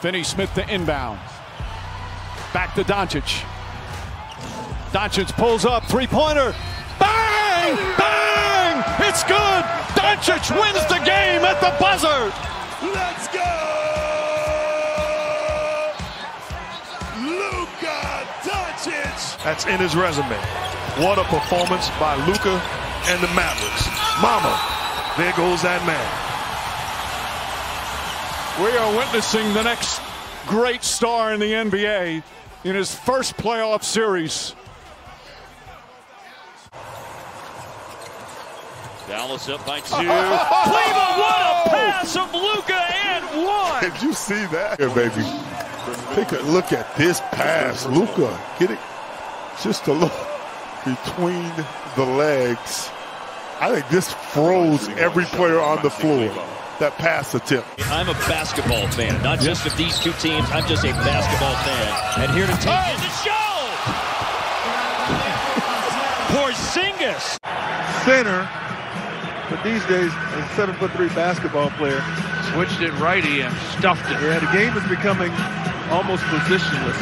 Finney Smith to inbound. Back to Doncic. Doncic pulls up, three pointer. Bang! Bang! It's good! Doncic wins the game at the buzzer! Let's go! Luka Doncic! That's in his resume. What a performance by Luka and the Mavericks. Mama, there goes that man. We are witnessing the next great star in the NBA in his first playoff series. Dallas up by two. Cleveland, what a oh! pass of Luka and one. Did you see that? Here, baby. Take a look at this pass. Luka, get it just a look between the legs. I think this froze every player on the floor that pass attempt. I'm a basketball fan, not just of these two teams. I'm just a basketball fan. And here to take oh! the show! Porzingis! Center, but these days, a seven foot three basketball player. Switched it righty and stuffed it. Yeah, the game is becoming almost positionless.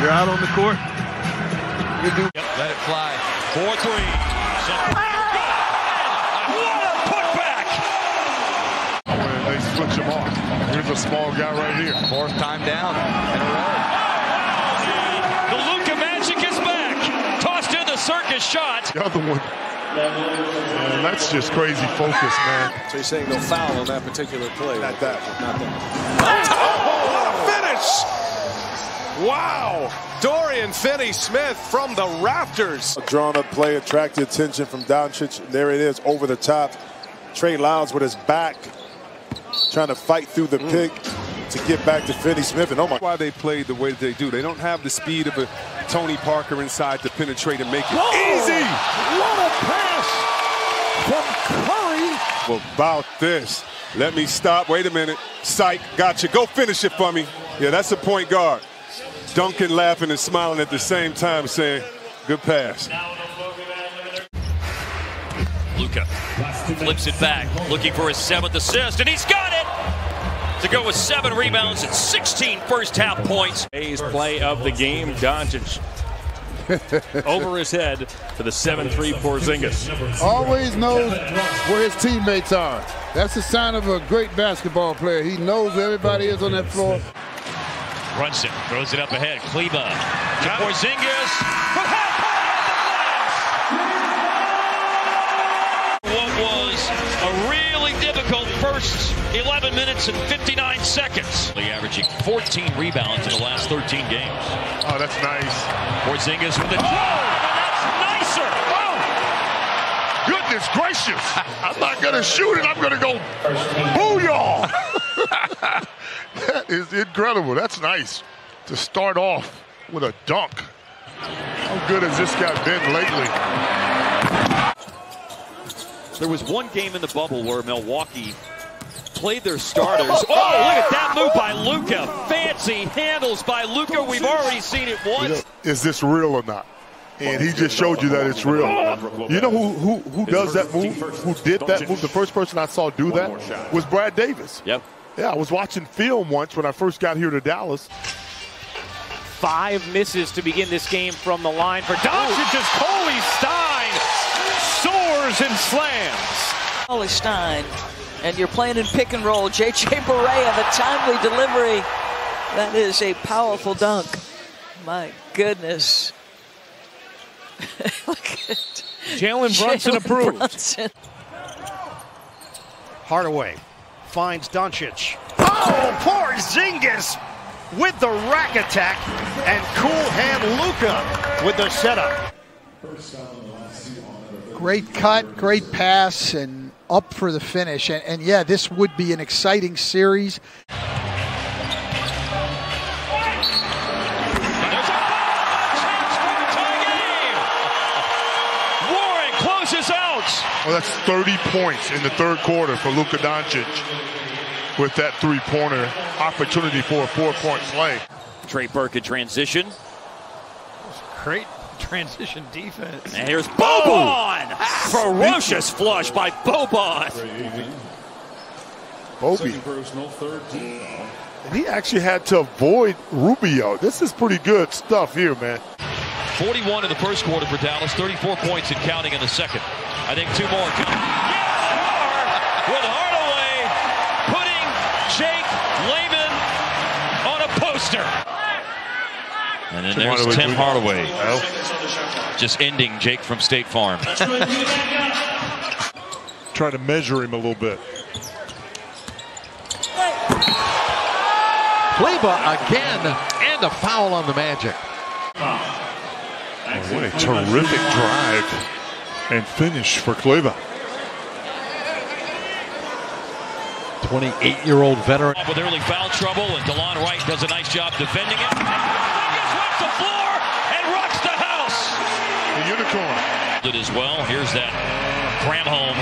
You're out on the court. You do. Yep, let it fly. 4 3. Here's a small guy right here. Fourth time down in a row. The Luka Magic is back. Tossed in the circus shot. The other one. Man, that's just crazy focus, man. So you're saying no foul on that particular play? Not that. Not that. Oh, what a finish! Wow! Dorian Finney-Smith from the Raptors. A drawn up play attracted attention from Doncic. There it is, over the top. Trey Lyles with his back, trying to fight through the mm. pick to get back to Finney-Smith. And oh my! Why they play the way they do? They don't have the speed of a Tony Parker inside to penetrate and make it Whoa! easy. What a pass from Curry! Well, about this. Let me stop. Wait a minute. Psych, gotcha. Go finish it for me. Yeah, that's a point guard. Duncan laughing and smiling at the same time, saying, good pass. Luka flips it back, looking for his seventh assist, and he's got it! To go with seven rebounds and 16 first half points. A's play of the game, Doncic over his head for the 7-3 Porzingis. Always knows where his teammates are. That's a sign of a great basketball player. He knows where everybody is on that floor. Brunson throws it up ahead. Kleber to Porzingis. Minutes and 59 seconds. Averaging 14 rebounds in the last 13 games. Oh, that's nice. Porzingis with a oh! that's nicer. Oh! Goodness gracious. I'm not going to shoot it. I'm going to go booyah. that is incredible. That's nice to start off with a dunk. How good has this guy been lately? There was one game in the bubble where Milwaukee played their starters. Oh, look at that move by Luka. Fancy handles by Luka. We've already seen it once. Is this real or not? And he just showed you that it's real. You know who who who does that move? Who did that move? The first person I saw do that was Brad Davis. Yep. Yeah, I was watching film once when I first got here to Dallas. Five misses to begin this game from the line for Doncic as Cauley Stein soars and slams. Cauley Stein, and you're playing in pick and roll. J.J. Barea, the timely delivery. That is a powerful dunk. My goodness. Look at Jalen Brunson approved. Brunson. Hardaway finds Doncic. Oh, Porzingis with the rack attack, and cool hand Luka with the setup. Great cut, great pass, and up for the finish. And, and yeah, this would be an exciting series. Well, that's 30 points in the third quarter for Luka Doncic with that three-pointer opportunity for a four-point play. Trey Burke in transition. Great transition defense. And here's Boban! Ferocious flush by Boban. Bobby. personal, third team. And he actually had to avoid Rubio. This is pretty good stuff here, man. 41 in the first quarter for Dallas, 34 points and counting in the second. I think two more coming. Yes, with Hardaway putting Jake Layman on a poster. And then there's Hardaway Tim Jr. Hardaway. Just ending Jake from State Farm. Try to measure him a little bit. Kleber again, and a foul on the Magic. Oh, what a terrific drive and finish for Kleber. 28-year-old veteran. With early foul trouble, and DeLon Wright does a nice job defending it. And sweeps the floor and rocks the house. The unicorn. It as well. Here's that cram home.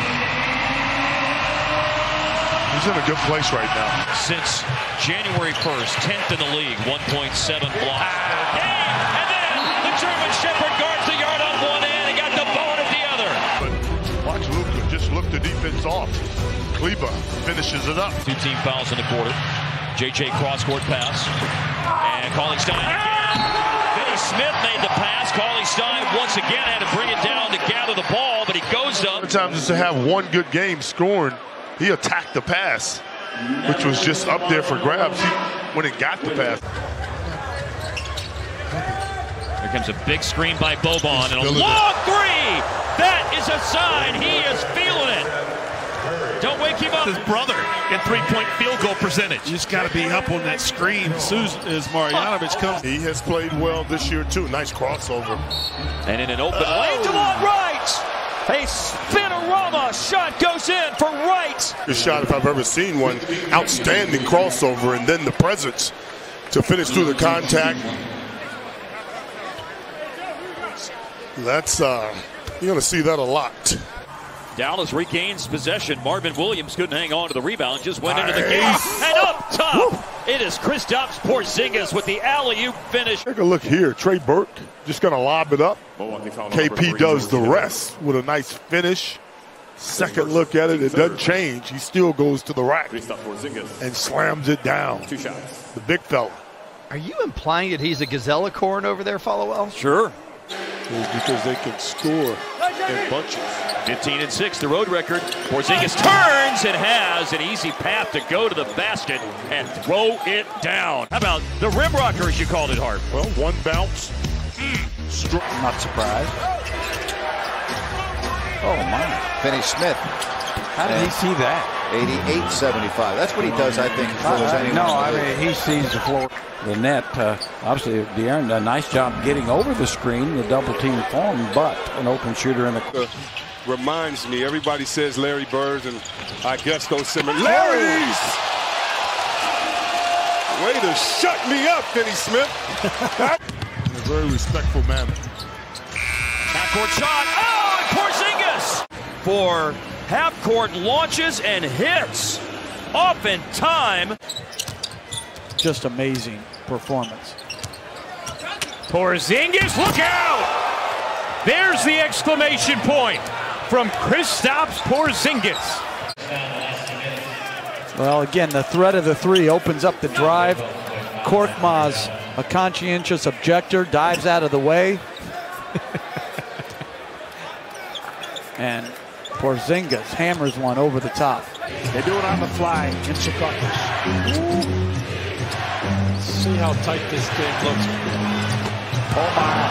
He's in a good place right now. Since January 1st, 10th in the league, 1.7 blocks. And then the German Shepherd guards the yard on one end and got the bone at the other. But watch Luka just look the defense off. Kleber finishes it up. Two team fouls in the quarter. JJ cross court pass. And Cauley Stein again. Finney Smith made the pass. Cauley Stein once again had to bring it down to gather the ball, but he goes up. Sometimes just to have one good game scoring, he attacked the pass, which was just up there for grabs. When he and got the pass. Here comes a big screen by Boban and a long three. That is a sign he is feeling it. Don't wake him up. His brother in three-point field goal percentage. You just got to be up on that screen as soon as Marjanovic comes. He has played well this year too. Nice crossover. And in an open lane, DeLon Wright. A spinorama shot goes in for Wright. Good shot if I've ever seen one. Outstanding crossover and then the presence to finish through the contact. That's uh you're gonna see that a lot. Dallas regains possession. Marvin Williams couldn't hang on to the rebound, just went into the game. Nice. And up top, it is Chris Kristaps Porzingis with the alley-oop finish. Take a look here. Trey Burke just gonna lob it up. KP does the rest with a nice finish. Second look at it, it doesn't change. He still goes to the rack and slams it down. Two shots. The big fella. Are you implying that he's a gazelle corn over there, Followell? Sure. because they can score in bunches. 15 and 6, the road record. Porzingis turns and has an easy path to go to the basket and throw it down. How about the rim rocker, as you called it, Hart? Well, one bounce. Not surprised. Oh, my. Finney Smith. How did he see that? 88-75. That's what he does, I think, as well as anyone. no, I mean, he sees the floor. The net, uh, obviously, De'Aaron did a nice job getting over the screen, the double team form, but an open shooter in the. Reminds me, everybody says Larry Bird, and I guess those similar. Larry's! Way to shut me up, Finney Smith. In a very respectful manner. Half-court shot. Oh, and Porzingis for half-court launches and hits. Off in time. Just amazing performance. Porzingis, look out! There's the exclamation point from Kristaps Porzingis. Well, again, the threat of the three opens up the drive. Korkmaz, a conscientious objector, dives out of the way. and Porzingis hammers one over the top. They do it on the fly in Secaucus. See how tight this game looks. Oh my.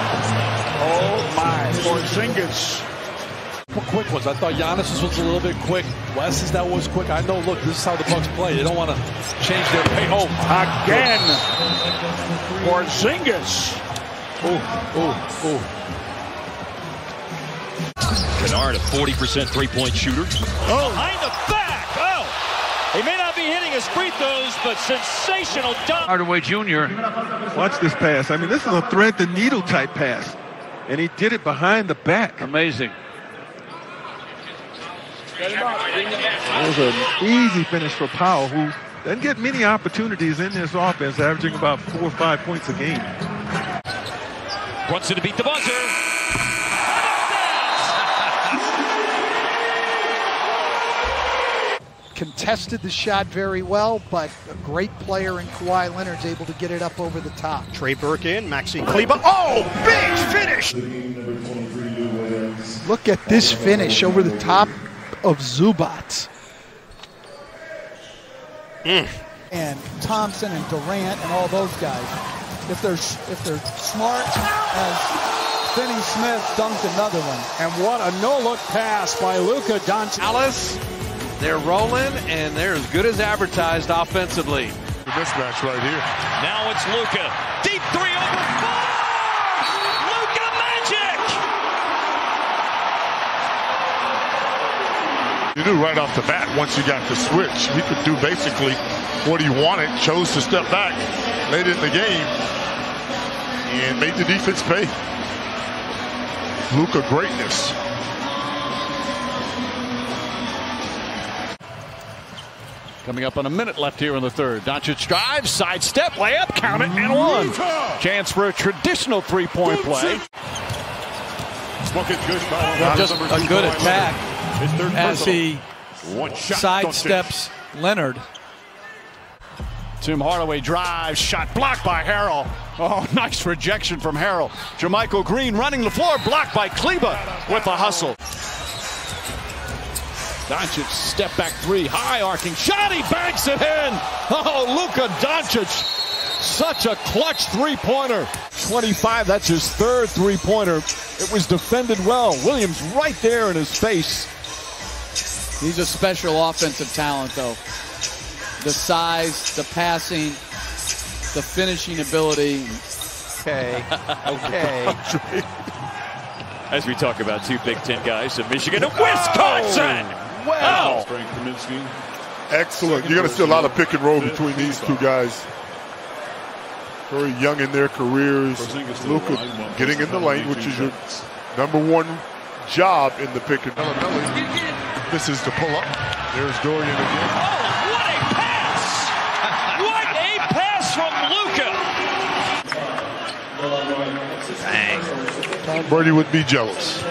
Oh my. Porzingis. Quick ones. I thought Giannis was a little bit quick. Wes is that was quick. I know. Look, this is how the Bucks play. They don't want to change their pace. Oh, Again. Porzingis. Oh, oh, oh. Kennard, a 40% three-point shooter. Oh, behind the back. Oh, he may not be hitting his free throws, but sensational dunk. Hardaway Jr. Watch this pass. I mean, this is a thread the needle type pass. And he did it behind the back. Amazing. It was an easy finish for Powell, who doesn't get many opportunities in this offense, averaging about four or five points a game. Brunson to beat the buzzer. contested the shot very well, but a great player in Kawhi Leonard's able to get it up over the top. Trey Burke in, Maxi Kleber. Oh, big finish! Look at this finish over the top of Zubac. Mm. And Thompson and Durant and all those guys, if they're if they're smart as Finney Smith dunked another one. And what a no-look pass by Luka Doncic. Alice, they're rolling and they're as good as advertised offensively. The mismatch right here. Now it's Luka. Deep three over four. Luka Magic. You knew right off the bat, once you got the switch, he could do basically what he wanted, chose to step back late in the game, and made the defense pay. Luka greatness. Coming up on a minute left here in the third. Doncic drives, sidestep, layup, count it, and one. Chance for a traditional three-point play. Just a good attack as he sidesteps Leonard. Tim Hardaway drives, shot blocked by Harrell. Oh, nice rejection from Harrell. JaMychal Green running the floor, blocked by Kleber with a hustle. Doncic step back three, high arcing shot. He banks it in. Oh, Luka Doncic, such a clutch three pointer. 25, that's his third three pointer. It was defended well. Williams right there in his face. He's a special offensive talent, though. The size, the passing, the finishing ability. Okay. Okay. As we talk about two Big Ten guys from Michigan to oh, Wisconsin. Wow. Oh. Excellent. You're going to see a lot of pick and roll between these two guys. Very young in their careers. Luka getting in the lane, which is your number one job in the pick and roll. This is to pull up. There's Dorian again. Oh, what a pass! What a pass from Luka! Tom Brady would be jealous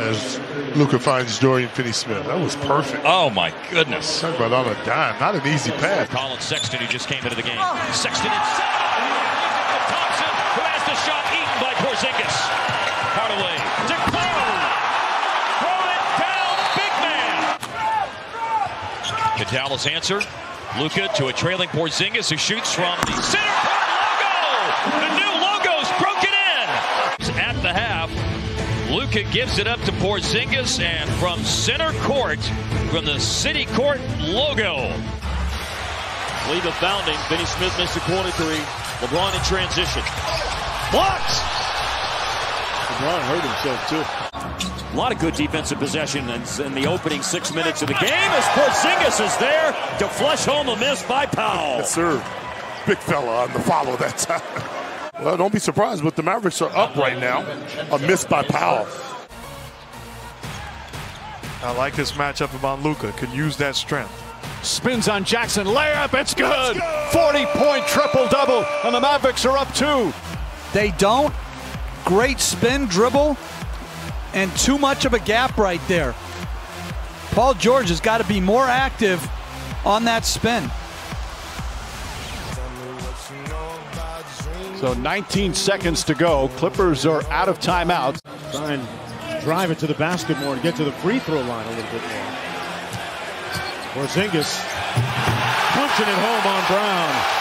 as Luka finds Dorian Finney-Smith. That was perfect. Oh my goodness! Talk about on a dime, not an easy pass. Collin Sexton, who just came into the game. Sexton inside. Thompson, who has the shot eaten by Porzingis. Hardaway to Close. Throw it down, big man. Can Dallas answer? Luka to a trailing Porzingis who shoots from the center court logo. The new logo's broken in. At the half, Luka gives it up to Porzingis, and from center court, from the City Court logo. Lead of bounding. Finney Smith missed a corner three. LeBron in transition. Blocks! LeBron hurt himself, too. A lot of good defensive possession in, in the opening six minutes of the game as Porzingis is there to flush home a miss by Powell. Yes, sir. Big fella on the follow that time. Well, don't be surprised, but the Mavericks are up right now. A miss by Powell. I like this matchup about Luka. Could use that strength. Spins on Jackson, layup, it's good. 40 point triple double, and the Mavericks are up two. They don't. Great spin dribble, and too much of a gap right there. Paul George has got to be more active on that spin. So 19 seconds to go. Clippers are out of timeout. Try and drive it to the basket more and get to the free throw line a little bit more. Porzingis punching it home on Brown.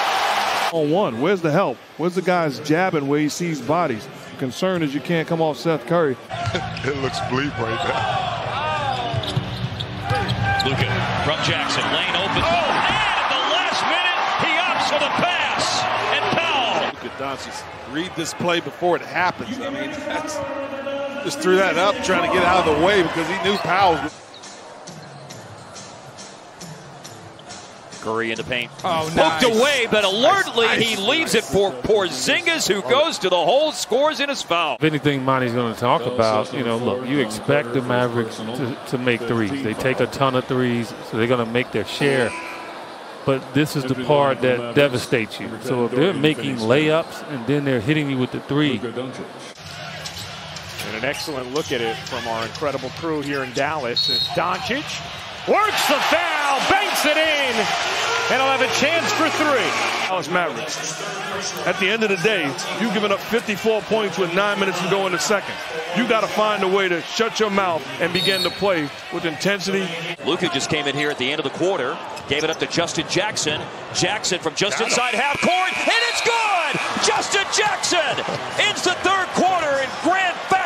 On one, where's the help? Where's the guy's jabbing where he sees bodies? The concern is you can't come off Seth Curry. it looks bleak right now. Luka from Jackson, lane open. Oh, and at the last minute, he opts for the pass. And Powell. Luka Doncic, read this play before it happens. I mean, that's, just threw that up trying to get out of the way because he knew Powell Curry in the paint. Oh, Booked nice. away, but alertly Nice, he nice, leaves it for Porzingis, who goes to the hole, scores in his foul. If anything Monty's going to talk about, you know, look, you expect the Mavericks to, to make threes. They take a ton of threes, so they're going to make their share. But this is the part that devastates you. So if they're making layups and then they're hitting you with the three, And an excellent look at it from our incredible crew here in Dallas. As Doncic works the foul, banks it in, and he'll have a chance for three. Dallas Mavericks. At the end of the day, you've given up 54 points with nine minutes to go in the second. You got to find a way to shut your mouth and begin to play with intensity. Luka just came in here at the end of the quarter, gave it up to Justin Jackson. Jackson from just inside half court, and it's good! Justin Jackson ends the third quarter in grand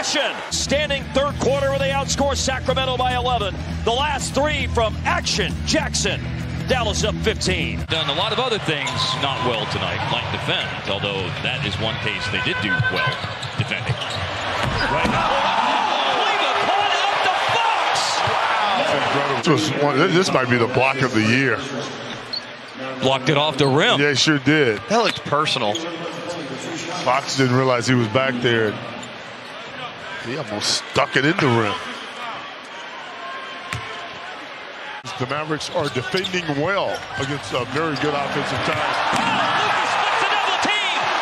fashion. Standing third quarter where they outscore Sacramento by 11. The last three from Action Jackson. Dallas up 15. Done a lot of other things not well tonight, like defend, although that is one case they did do well defending. Right now. Oh, this, was one, this might be the block of the year. Blocked it off the rim. Yeah, sure did. That looked personal. Fox didn't realize he was back there. He almost stuck it in the rim. The Mavericks are defending well against a very good offensive time.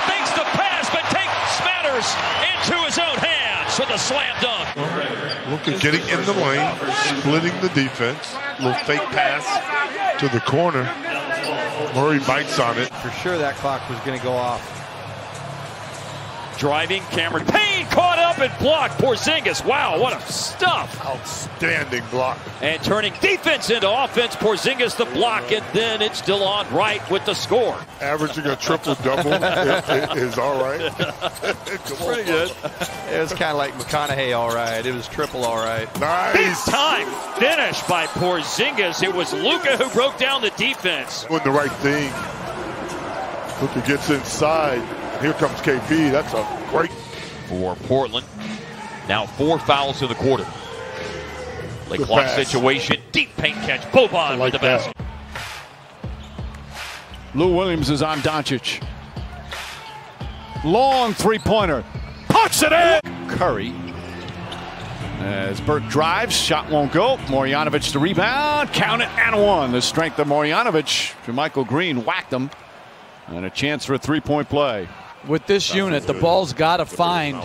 Makes the pass, but takes matters into his own hands with a slam dunk. Look at getting in the lane, splitting the defense. Little fake pass to the corner. Murray bites on it. For sure that clock was going to go off. Driving, Cameron Payne caught up blocked. Porzingis, wow, what a stuff. Outstanding block. And turning defense into offense, Porzingis the block, and then it's DeLon Wright with the score. Averaging a triple double is all right. Pretty good. It was kind of like McConaughey, all right. It was triple, all right. Nice. Big time finish by Porzingis. It was Luka who broke down the defense. Doing the right thing. Luka gets inside. Here comes KP. That's a great. For Portland. Now four fouls in the quarter. Late Good clock pass. situation. Deep paint catch. Boban like with the basket. Lou Williams is on Doncic. Long three-pointer. Puts it in! Curry. As Burke drives, shot won't go. Marjanovic the rebound. Count it and one. The strength of Marjanovic. To Michael Green whacked him. And a chance for a three-point play. With this unit, the ball's got to find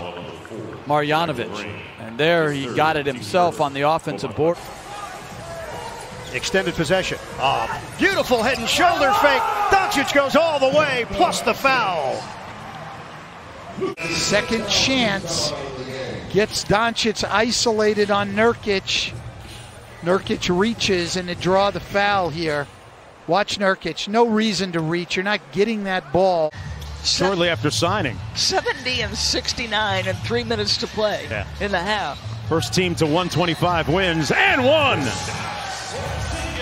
Marjanovic. And there he got it himself on the offensive board. Extended possession. Ah, beautiful head and shoulder fake. Doncic goes all the way, plus the foul. Second chance gets Doncic isolated on Nurkic. Nurkic reaches and they draw the foul here. Watch Nurkic. No reason to reach. You're not getting that ball. Shortly after signing. 70 and 69 and three minutes to play Yeah. in the half. First team to 125 wins and one.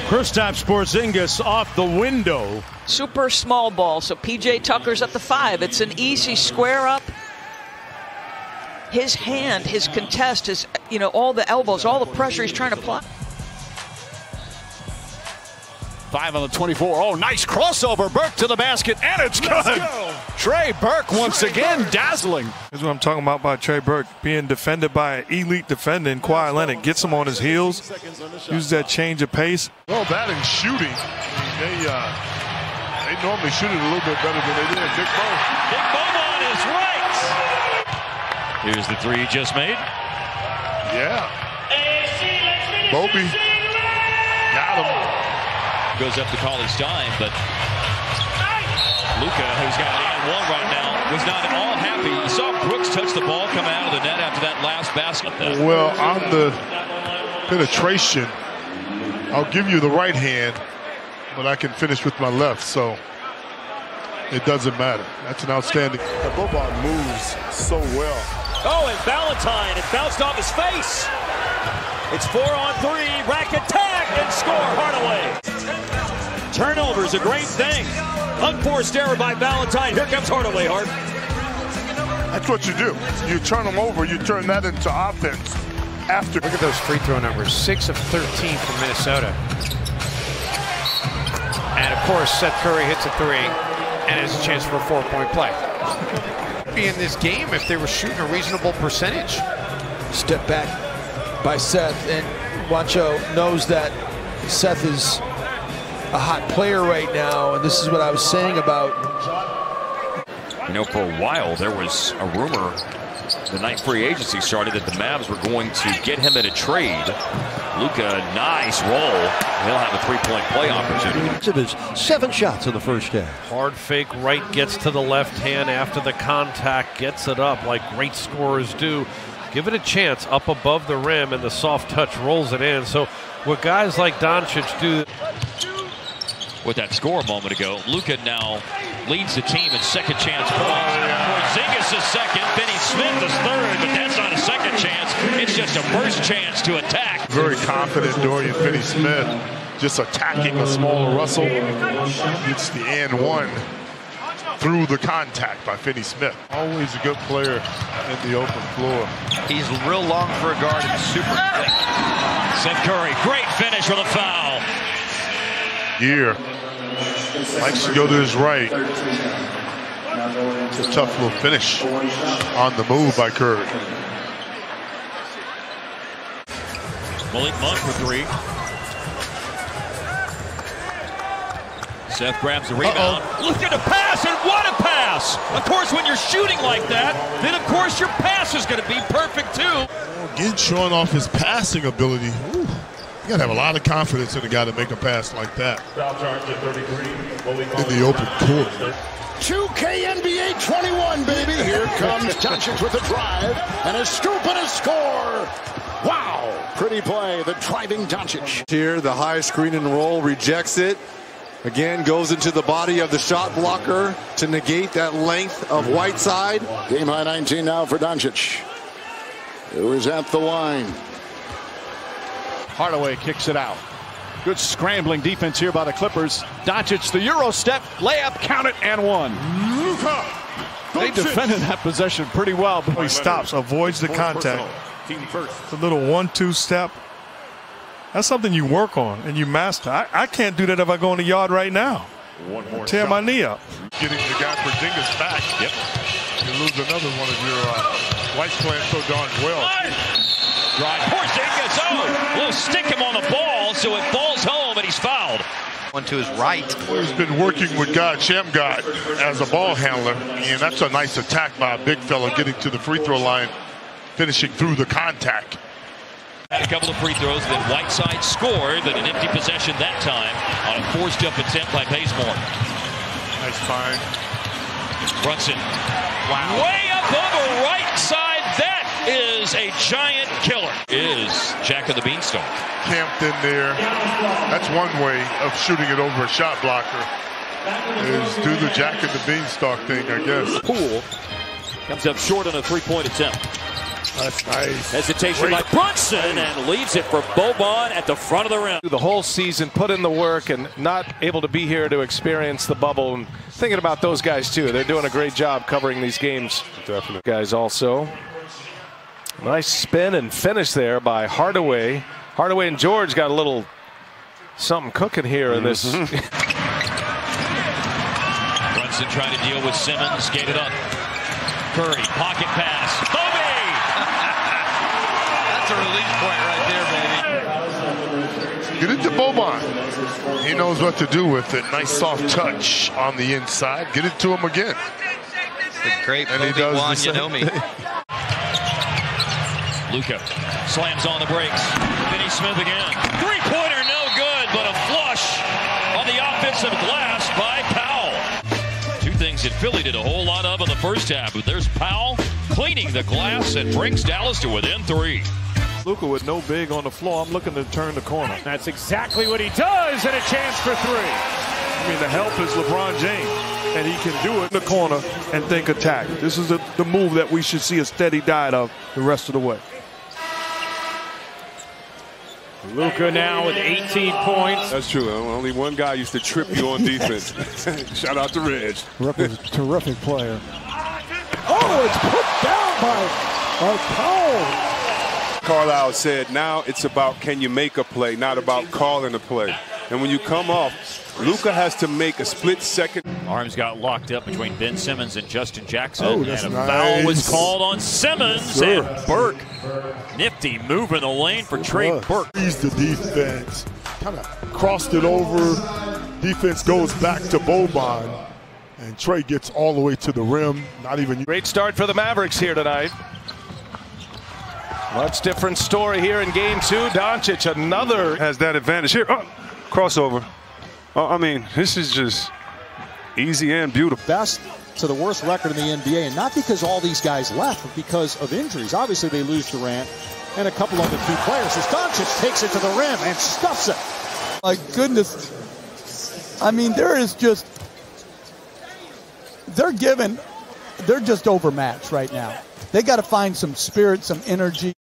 Kristaps Porzingis off the window. Super small ball, so PJ Tucker's at the five. It's an easy square up. His hand, his contest, his, you know, all the elbows, all the pressure he's trying to apply. Five on the 24. Oh, nice crossover. Burke to the basket, and it's good. Trey Burke once again dazzling. That's what I'm talking about by Trey Burke being defended by an elite defender in Kawhi Leonard. Gets him on his heels, uses that change of pace. Well, that and shooting. They uh, they normally shoot it a little bit better than they did. Big Bo. Big Boban is right. Here's the three he just made. Yeah. Bobby. Got him. Goes up to Cauley Stein, but Luka, who's got an and one right now, was not at all happy. You saw Brooks touch the ball coming out of the net after that last basket. Well, on the penetration, I'll give you the right hand, but I can finish with my left, so it doesn't matter. That's an outstanding. The Boban moves so well. Oh, and Valentine, it bounced off his face. It's four on three, rack attack, and score Hardaway. Turnovers a great thing. Unforced error by Valentine. Here comes Hardaway, Hart. That's what you do. You turn them over, you turn that into offense. After. Look at those free throw numbers. Six of 13 from Minnesota. And of course, Seth Curry hits a three and has a chance for a four-point play. Be in this game if they were shooting a reasonable percentage. Step back by Seth, and Wancho knows that Seth is a hot player right now, and this is what I was saying about You know, for a while there was a rumor the night free agency started that the Mavs were going to get him in a trade. Luka, nice roll. He'll have a three-point play opportunity. Of his seven shots in the first half. Hard fake right gets to the left hand after the contact, gets it up like great scorers do. Give it a chance up above the rim, and the soft touch rolls it in. So, what guys like Doncic do. With that score a moment ago, Luka now leads the team in second chance points. Porzingis is second, Finney Smith is third, but that's not a second chance. It's just a first chance to attack. Very confident Dorian Finney-Smith just attacking a smaller Russell. It's the and one through the contact by Finney-Smith. Always a good player in the open floor. He's real long for a guard and super quick. Seth Curry, great finish with a foul. Year likes to go to his right. It's a tough little finish on the move by Curry. Malik Monk for three. Seth grabs the rebound. Uh -oh. Look at the pass, and what a pass! Of course, when you're shooting like that, then of course your pass is going to be perfect too. Again, showing off his passing ability. Ooh. You got to have a lot of confidence in a guy to make a pass like that in the open court. 2K NBA 21, baby. Here comes Doncic with a drive and a scoop and a score. Wow. Pretty play. The driving Doncic. Here, the high screen and roll rejects it. Again, goes into the body of the shot blocker to negate that length of Whiteside. Game high 19 now for Doncic. Who is at the line. Hardaway kicks it out. Good scrambling defense here by the Clippers. Doncic, the Euro step, layup, count it, and one. Luka. They defended that possession pretty well. But he stops, avoids the contact. It's a little one-two step. That's something you work on and you master. I, I can't do that if I go in the yard right now. One more Tear shot. my knee up. Getting the guy for Dingus back. Yep. You lose another one of your uh, White's playing so darn well. Drive. Porzingis, will stick him on the ball, so it falls home, and he's fouled. One to his right. He's been working with God, Shammgod, as a ball handler, and that's a nice attack by a big fella getting to the free throw line, finishing through the contact. Had a couple of free throws, then Whiteside scored, but an empty possession that time on a forced up attempt by Bazemore. Nice find. Brunson. Wow. Way up over right side. That is a giant killer. Is Jack of the Beanstalk. Camped in there. That's one way of shooting it over a shot blocker. Is do the Jack of the Beanstalk thing, I guess. Poole comes up short on a three-point attempt. That's nice. Hesitation Great. by Brunson and leaves it for Boban at the front of the rim. The whole season, put in the work, and not able to be here to experience the bubble. And thinking about those guys too. They're doing a great job covering these games. Definitely. Guys also. Nice spin and finish there by Hardaway. Hardaway and George got a little something cooking here in this. Mm-hmm. Brunson trying to deal with Simmons, gave it up. Curry, pocket pass. Bobby! That's a release point right there, baby. Get it to Boban. He knows what to do with it. Nice soft touch on the inside. Get it to him again. The great and he does Juan, the you know me. Luka slams on the brakes. Finney Smith again. Three-pointer, no good, but a flush on the offensive glass by Powell. Two things that Philly did a whole lot of in the first half. But there's Powell cleaning the glass and brings Dallas to within three. Luka with no big on the floor. I'm looking to turn the corner. That's exactly what he does, and a chance for three. I mean, the help is LeBron James, and he can do it in the corner and think attack. This is a, the move that we should see a steady diet of the rest of the way. Luka now with 18 points. That's true. Only one guy used to trip you on defense. Shout out to Reg. Terrific, terrific player. Oh, it's put down by Powell. Carlisle said, now it's about can you make a play, not about calling a play. And when you come off, Luka has to make a split second. Arms got locked up between Ben Simmons and Justin Jackson. Oh, and a nice. foul was called on Simmons Sure. and Burke. Nifty move in the lane for Trey Burke. He's the defense. Kind of crossed it over. Defense goes back to Boban. And Trey gets all the way to the rim. Not even. Great start for the Mavericks here tonight. Much different story here in game two. Doncic, another. Has that advantage here. Oh, crossover. Oh, I mean, this is just easy and beautiful. Best to the worst record in the NBA, and not because all these guys left, but because of injuries. Obviously, they lose Durant and a couple other key players. As Doncic takes it to the rim and stuffs it. My goodness. I mean, there is just. They're given. They're just overmatched right now. They got to find some spirit, some energy.